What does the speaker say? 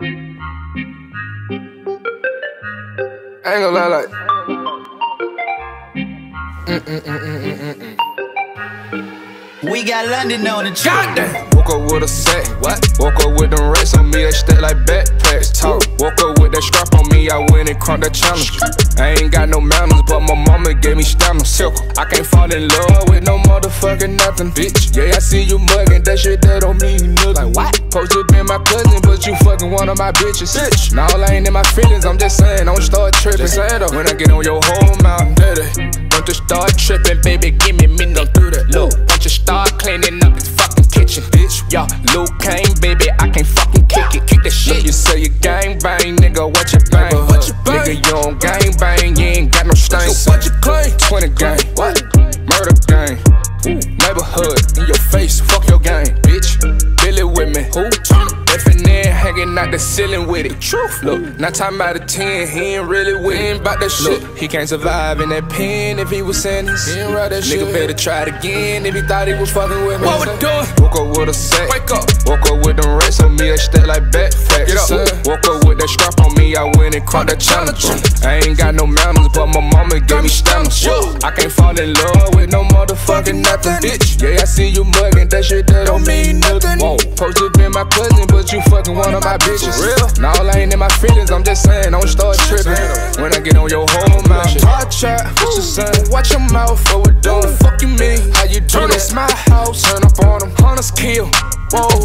I ain't gonna lie, like. Mm-mm-mm-mm-mm-mm. We got London on the track. Goddamn. Woke up with a sack. What? Woke up with them racks on me, they stack like backpacks. Talk. Went and that challenge. I ain't got no manners, but my mama gave me stamina. Silk. I can't fall in love with no motherfucking nothing, bitch. Yeah, I see you mugging, that shit that don't mean nothing. Like what? Supposed to be my cousin, but you fucking one of my bitches. Bitch. Now I ain't in my feelings, I'm just saying, don't start tripping. Saying when I get on your whole mouth, daddy. Don't just start tripping, baby, give me a minute, don't that. Look, don't just start cleaning up this fucking kitchen, bitch. Yo, Luke Kane, baby, I can't fucking Nigga, you don't gang bang, you ain't got no stains. What you claim? 20 gang, what? Murder gang, neighborhood in your face, fuck your gang, bitch. Billy with me, who? Effing hanging out the ceiling with it. Truth, look, nine time out of ten, he ain't really with him about that shit. He can't survive in that pen if he was sentenced. He ain't that Nigga better try it again if he thought he was fucking with me. What we doing? Woke up with a sack. Wake up. Woke up with them racks on me, they stack like backpacks. Get up. Woke up that strap on me, I went and caught that challenge. I ain't got no manners, but my mama gave me stamina. I can't fall in love with no motherfucking nothing, bitch. Yeah, I see you mugging, that shit that don't mean nothing. Whoa, supposed to be my cousin, but you fucking one of my bitches. Real? Now I ain't in my feelings, I'm just saying, don't start tripping. When I get on your whole mouth, hard chat, what you saying? Watch your mouth, oh, what we doing? Fuck you mean? How you do Turn this my house, turn up on them, hunters kill. Whoa.